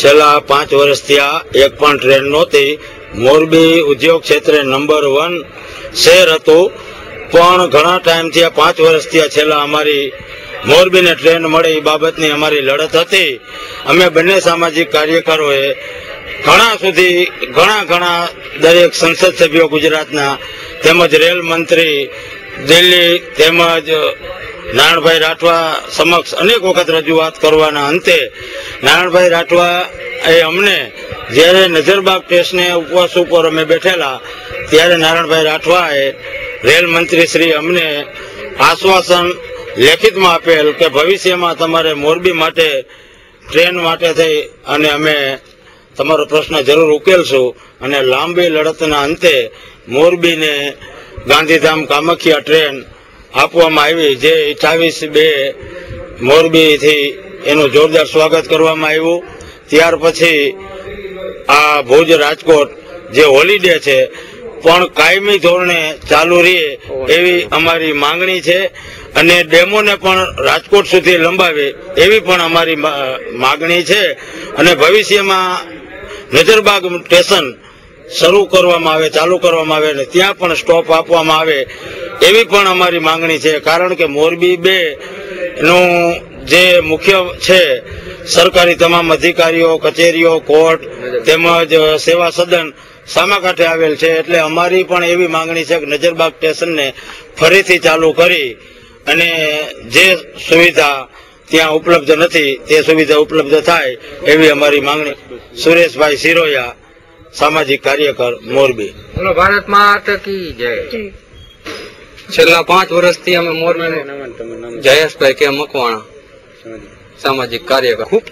છેલ્લા પાંચ વર્ષથી આ એક પણ ટ્રેન નહોતી. મોરબી ઉદ્યોગ ક્ષેત્રે નંબર વન શહેર હતું. પણ ઘણા ટાઈમથી આ પાંચ વર્ષથી આ છેલ્લા અમારી મોરબીને ટ્રેન મળે એ બાબતની અમારી લડત હતી. અમે બંને સામાજિક કાર્યકરોએ ઘણા સુધી ઘણા ઘણા દરેક સંસદ સભ્યો ગુજરાતના તેમજ રેલ મંત્રી દિલ્હી તેમજ નારાયણભાઈ રાઠવા સમક્ષ અનેક વખત રજૂઆત કરવાના અંતે નારાયણભાઈ રાઠવા એ અમને જ્યારે નજરબાગ ટેસ્ટને ઉપવાસ ઉપર અમે બેઠેલા, ત્યારે નારાયણભાઈ રાઠવાએ રેલ મંત્રી શ્રી અમને આશ્વાસન લેખિતમાં આપેલ કે ભવિષ્યમાં તમારે મોરબી માટે, ટ્રેન માટે થઈ અને અમે તમારો પ્રશ્ન જરૂર ઉકેલશું અને લાંબી લડતના અંતે મોરબીને ગાંધીધામ કામાખ્યા ટ્રેન આપવામાં આવી. જે અઠાવીસ બે મોરબીથી એનું જોરદાર સ્વાગત કરવામાં આવ્યું. ત્યાર પછી આ ભુજ રાજકોટ જે હોલિડે છે, પણ કાયમી ધોરણે ચાલુ રહે એવી અમારી માંગણી છે અને ડેમોને પણ રાજકોટ સુધી લંબાવે એવી પણ અમારી માગણી છે. અને ભવિષ્યમાં નજરબાગ સ્ટેશન શરૂ કરવામાં આવે, ચાલુ કરવામાં આવે અને ત્યાં પણ સ્ટોપ આપવામાં આવે એવી પણ અમારી માંગણી છે. કારણ કે મોરબી બે નું જે મુખ્ય છે સરકારી તમામ અધિકારીઓ કચેરીઓ કોર્ટ તેમજ સેવા સદન સામા કાંઠે આવેલ છે. એટલે અમારી પણ એવી માંગણી છે કે નજરબાગ સ્ટેશનને ફરીથી ચાલુ કરી અને જે સુવિધા ત્યાં ઉપલબ્ધ નથી તે સુવિધા ઉપલબ્ધ થાય એવી અમારી માંગણી. સુરેશભાઈ સિરોયા સામાજિક કાર્યકર મોરબી. ભારત માતા કી જય. છેલ્લા પાંચ વર્ષથી અમે મોરબી જયેશભાઈ કે મકવાણા. સામાજિક કાર્યકર ખૂબ